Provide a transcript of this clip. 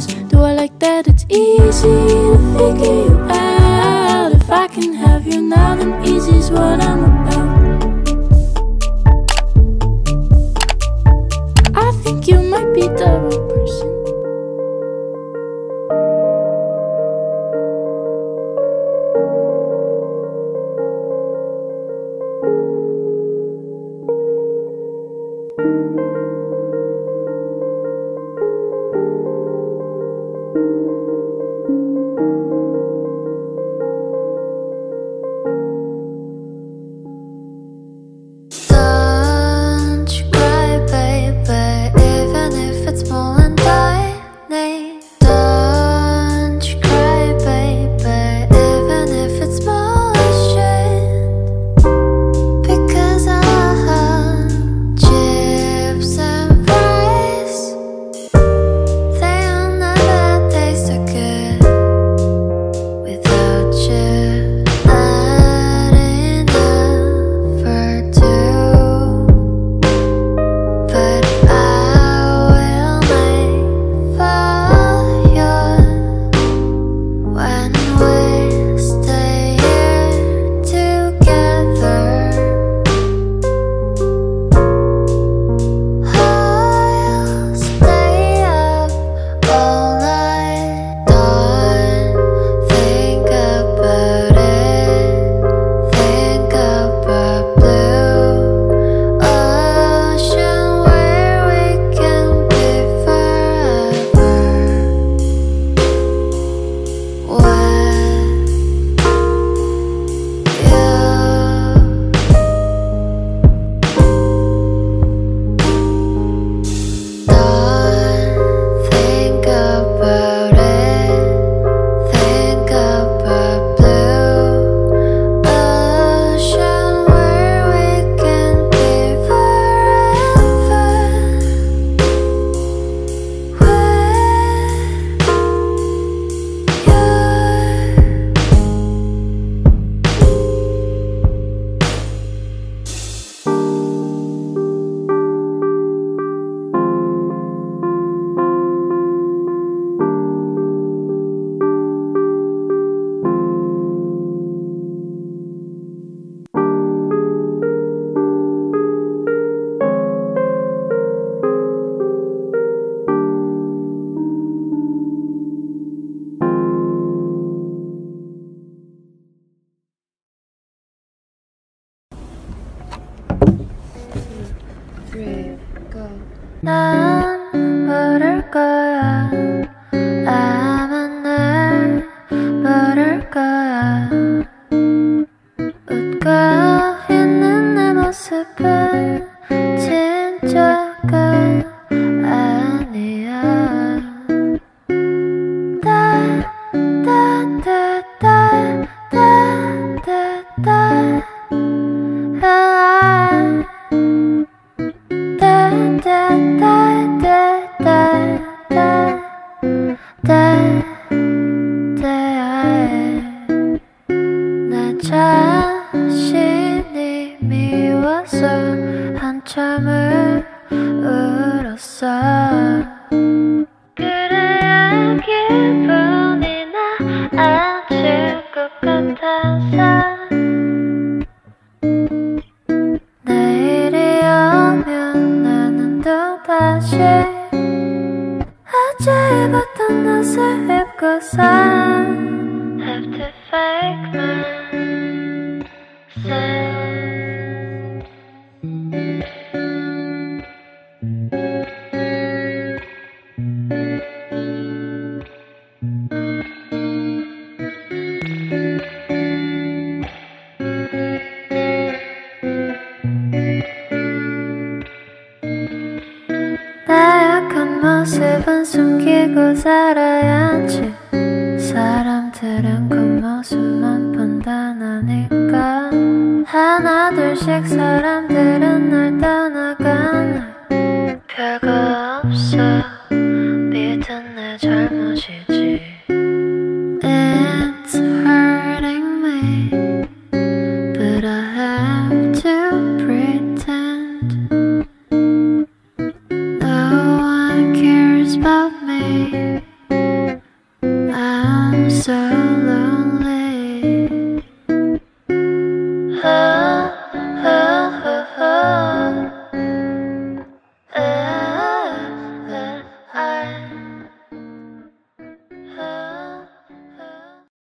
eyes. Do I like that? It's easy to figure you out. If I can have you now, then easy's what I'm about. 난 모를 거야. 아마 날 모를 거야. 웃고 있는 내 모습은 한참을 울었어. 그래야 기분이 나아질 것 같아서. 내일이 오면 나는 또다시 어제 입었던 옷을 입고서 Have to fake myself 모습은 숨기고 살아야지. 사람들은 겉모습만 판단하니까. 하나 둘씩 사람들은 love me.